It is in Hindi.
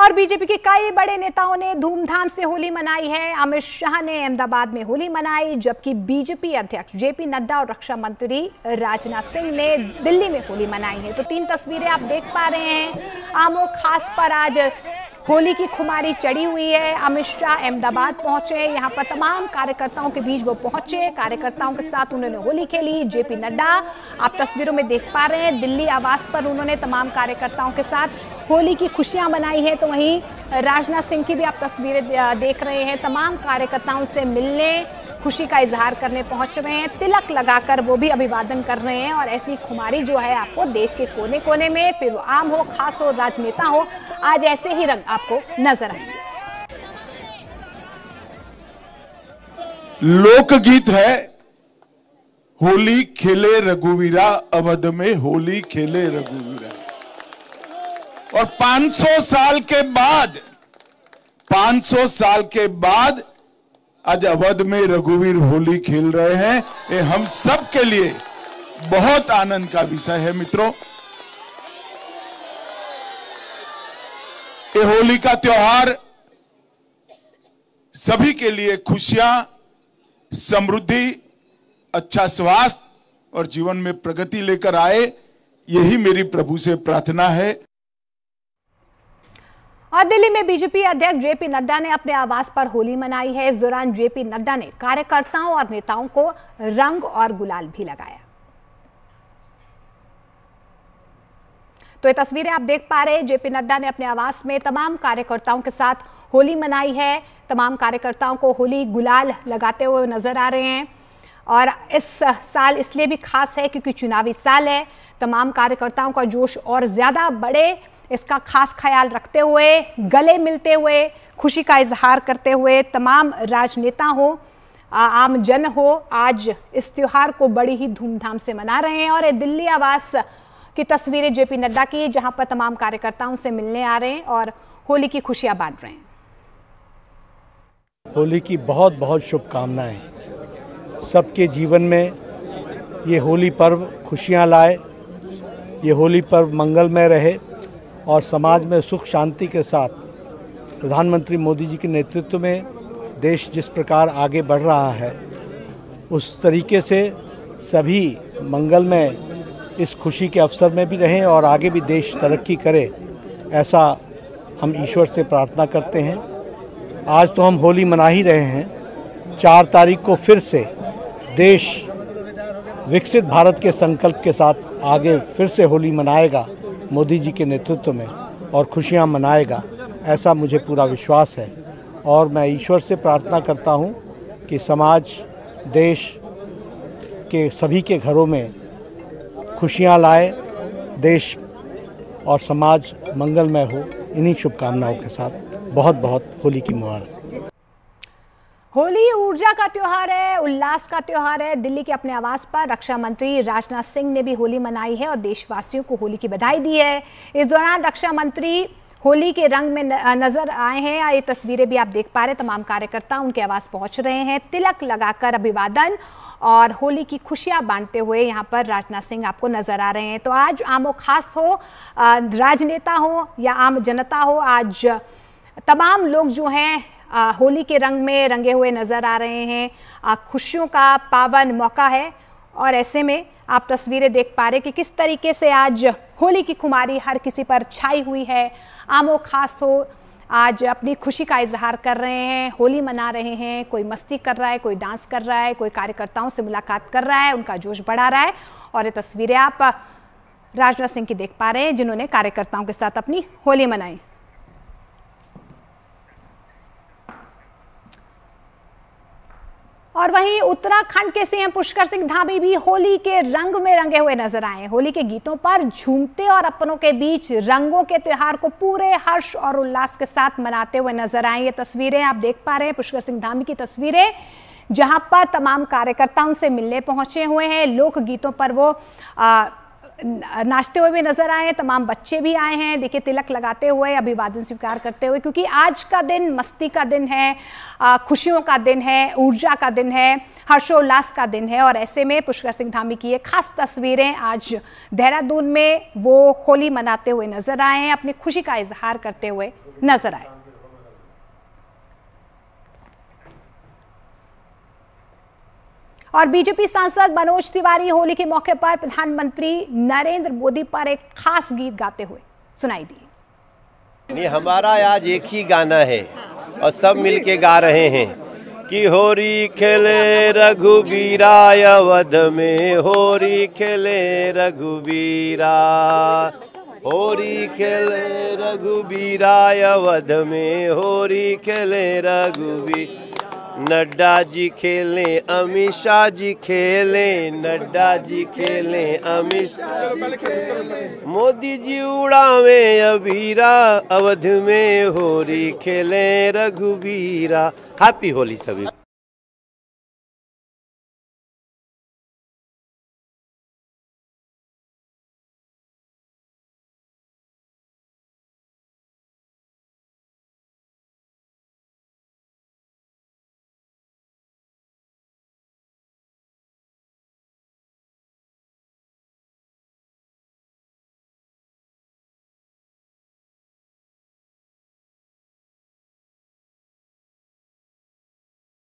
और बीजेपी के कई बड़े नेताओं ने धूमधाम से होली मनाई है। अमित शाह ने अहमदाबाद में होली मनाई, जबकि बीजेपी अध्यक्ष जेपी नड्डा और रक्षा मंत्री राजनाथ सिंह ने दिल्ली में होली मनाई है। तो तीन तस्वीरें आप देख पा रहे हैं। आमो खास पर आज होली की खुमारी चढ़ी हुई है। अमित शाह अहमदाबाद पहुँचे। यहाँ पर तमाम कार्यकर्ताओं के बीच वो पहुँचे। कार्यकर्ताओं के साथ उन्होंने होली खेली, जेपी नड्डा। आप तस्वीरों में देख पा रहे हैं, दिल्ली आवास पर उन्होंने तमाम कार्यकर्ताओं के साथ होली की खुशियाँ मनाई है। तो वहीं राजनाथ सिंह की भी आप तस्वीरें देख रहे हैं। तमाम कार्यकर्ताओं से मिलने खुशी का इजहार करने पहुँच रहे हैं, तिलक लगाकर वो भी अभिवादन कर रहे हैं और ऐसी खुमारी जो है आपको देश के कोने कोने में, फिर आम हो, खास हो, राजनेता हो, आज ऐसे ही रंग आपको नज़र आएँगे। लोकगीत है, होली खेले रघुवीरा, अवध में होली खेले रघुवीरा। और 500 साल के बाद 500 साल के बाद आज अवध में रघुवीर होली खेल रहे हैं। ये हम सब के लिए बहुत आनंद का विषय है, मित्रों। ये होली का त्योहार सभी के लिए खुशियाँ, समृद्धि अच्छा स्वास्थ्य और जीवन में प्रगति लेकर आए, यही मेरी प्रभु से प्रार्थना है। और दिल्ली में बीजेपी अध्यक्ष जेपी नड्डा ने अपने आवास पर होली मनाई है। इस दौरान जेपी नड्डा ने कार्यकर्ताओं और नेताओं को रंग और गुलाल भी लगाया। तो ये तस्वीरें आप देख पा रहे हैं। जेपी नड्डा ने अपने आवास में तमाम कार्यकर्ताओं के साथ होली मनाई है। तमाम कार्यकर्ताओं को होली गुलाल लगाते हुए नज़र आ रहे हैं। और इस साल इसलिए भी खास है क्योंकि चुनावी साल है। तमाम कार्यकर्ताओं का जोश और ज़्यादा बढ़े। इसका खास ख्याल रखते हुए, गले मिलते हुए, खुशी का इजहार करते हुए तमाम राजनेता हो आम जन हो, आज इस त्यौहार को बड़ी ही धूमधाम से मना रहे हैं और दिल्ली आवास की तस्वीरें जेपी नड्डा की, जहाँ पर तमाम कार्यकर्ताओं से मिलने आ रहे हैं और होली की खुशियाँ बांट रहे हैं। होली की बहुत बहुत शुभकामनाएँ। सबके जीवन में ये होली पर्व खुशियाँ लाए, ये होली पर्व मंगलमय रहे। और समाज में सुख शांति के साथ प्रधानमंत्री मोदी जी के नेतृत्व में देश जिस प्रकार आगे बढ़ रहा है, उस तरीके से सभी मंगल में इस खुशी के अवसर में भी रहें और आगे भी देश तरक्की करे, ऐसा हम ईश्वर से प्रार्थना करते हैं। आज तो हम होली मना ही रहे हैं। चार तारीख को फिर से देश विकसित भारत के संकल्प के साथ आगे फिर से होली मनाएगा। मोदी जी के नेतृत्व में और खुशियाँ मनाएगा, ऐसा मुझे पूरा विश्वास है। और मैं ईश्वर से प्रार्थना करता हूँ कि समाज, देश के सभी के घरों में खुशियाँ लाए, देश और समाज मंगलमय हो। इन्हीं शुभकामनाओं के साथ बहुत बहुत होली की मुबारक। होली ऊर्जा का त्यौहार है, उल्लास का त्यौहार है। दिल्ली के अपने आवास पर रक्षा मंत्री राजनाथ सिंह ने भी होली मनाई है और देशवासियों को होली की बधाई दी है। इस दौरान रक्षा मंत्री होली के रंग में नज़र आए हैं। ये तस्वीरें भी आप देख पा रहे तमाम कार्यकर्ता उनके आवास पहुँच रहे हैं। तिलक लगाकर अभिवादन और होली की खुशियाँ बांटते हुए यहाँ पर राजनाथ सिंह आपको नज़र आ रहे हैं। तो आज आमो खास हो राजनेता हो या आम जनता हो, आज तमाम लोग जो हैं होली के रंग में रंगे हुए नज़र आ रहे हैं। खुशियों का पावन मौका है और ऐसे में आप तस्वीरें देख पा रहे कि किस तरीके से आज होली की खुमारी हर किसी पर छाई हुई है। आमो खास हो, आज अपनी खुशी का इजहार कर रहे हैं, होली मना रहे हैं, कोई मस्ती कर रहा है, कोई डांस कर रहा है, कोई कार्यकर्ताओं से मुलाकात कर रहा है, उनका जोश बढ़ा रहा है। और ये तस्वीरें आप राजनाथ सिंह की देख पा रहे हैं, जिन्होंने कार्यकर्ताओं के साथ अपनी होली मनाई। और वहीं उत्तराखंड के सीएम पुष्कर सिंह धामी भी होली के रंग में रंगे हुए नज़र आए होली के गीतों पर झूमते और अपनों के बीच रंगों के त्यौहार को पूरे हर्ष और उल्लास के साथ मनाते हुए नज़र आए ये तस्वीरें आप देख पा रहे हैं पुष्कर सिंह धामी की तस्वीरें जहाँ पर तमाम कार्यकर्ताओं से मिलने पहुँचे हुए हैं। लोक गीतों पर वो आ, नाचते हुए भी नज़र आए हैं तमाम बच्चे भी आए हैं। देखिए, तिलक लगाते हुए, अभिवादन स्वीकार करते हुए, क्योंकि आज का दिन मस्ती का दिन है खुशियों का दिन है, ऊर्जा का दिन है, हर्षोल्लास का दिन है। और ऐसे में पुष्कर सिंह धामी की ये खास तस्वीरें आज देहरादून में वो होली मनाते हुए नज़र आए हैं, अपनी खुशी का इजहार करते हुए नज़र आए। और बीजेपी सांसद मनोज तिवारी होली के मौके पर प्रधानमंत्री नरेंद्र मोदी पर एक खास गीत गाते हुए सुनाई दिए। हमारा आज एक ही गाना है और सब मिलके गा रहे हैं कि होरी खेले रघुबीरा अवध में, होरी खेले रघुबीरा होरी खेले रघुबीरा अवध में, होरी खेले रघुबीर नड्डा जी खेले, अमित शाह जी खेले, नड्डा जी खेले, अमित मोदी जी उड़ावे अबीरा, अवध में होरी खेले रघुबीरा। हैप्पी होली सभी।